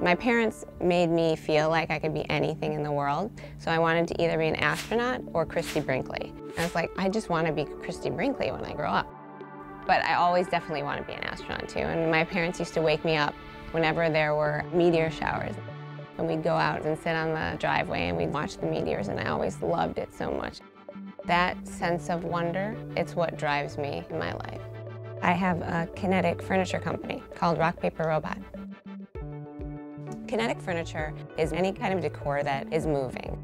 My parents made me feel like I could be anything in the world, so I wanted to either be an astronaut or Christie Brinkley. I was like, I just want to be Christie Brinkley when I grow up. But I always definitely want to be an astronaut too, and my parents used to wake me up whenever there were meteor showers. And we'd go out and sit on the driveway and we'd watch the meteors, and I always loved it so much. That sense of wonder, it's what drives me in my life. I have a kinetic furniture company called Rock Paper Robot. Kinetic furniture is any kind of decor that is moving.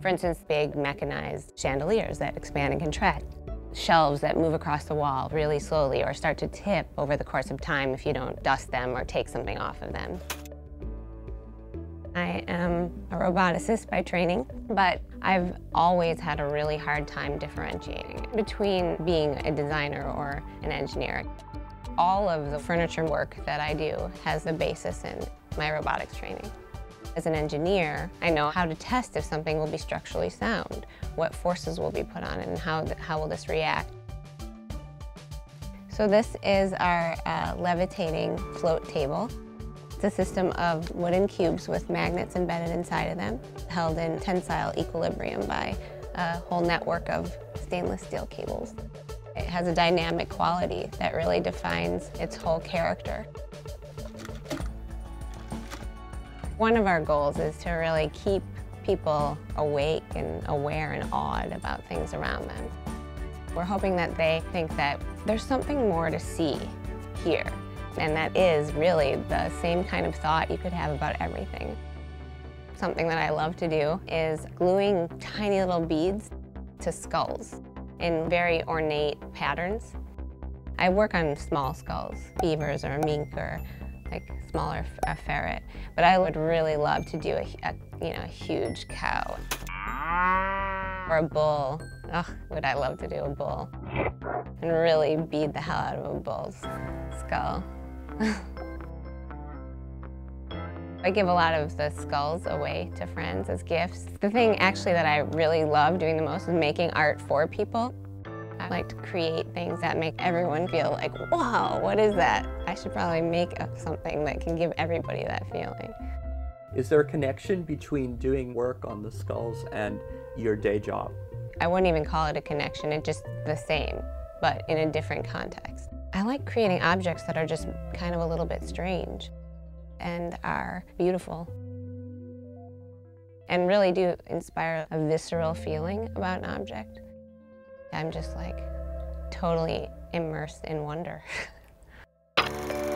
For instance, big mechanized chandeliers that expand and contract, shelves that move across the wall really slowly or start to tip over the course of time if you don't dust them or take something off of them. I am a roboticist by training, but I've always had a really hard time differentiating between being a designer or an engineer. All of the furniture work that I do has a basis in my robotics training. As an engineer, I know how to test if something will be structurally sound, what forces will be put on it, and how, how will this react. So this is our uh, levitating float table. It's a system of wooden cubes with magnets embedded inside of them, held in tensile equilibrium by a whole network of stainless steel cables. It has a dynamic quality that really defines its whole character. One of our goals is to really keep people awake and aware and awed about things around them. We're hoping that they think that there's something more to see here, and that is really the same kind of thought you could have about everything. Something that I love to do is gluing tiny little beads to skulls in very ornate patterns. I work on small skulls, beavers or mink or like smaller a ferret. But I would really love to do a, a you know a huge cow or a bull. Ugh, would I love to do a bull and really beat the hell out of a bull's skull. I give a lot of the skulls away to friends as gifts. The thing actually that I really love doing the most is making art for people. I like to create things that make everyone feel like, wow, what is that? I should probably make up something that can give everybody that feeling. Is there a connection between doing work on the skulls and your day job? I wouldn't even call it a connection, it's just the same, but in a different context. I like creating objects that are just kind of a little bit strange and are beautiful and really do inspire a visceral feeling about an object. I'm just like totally immersed in wonder.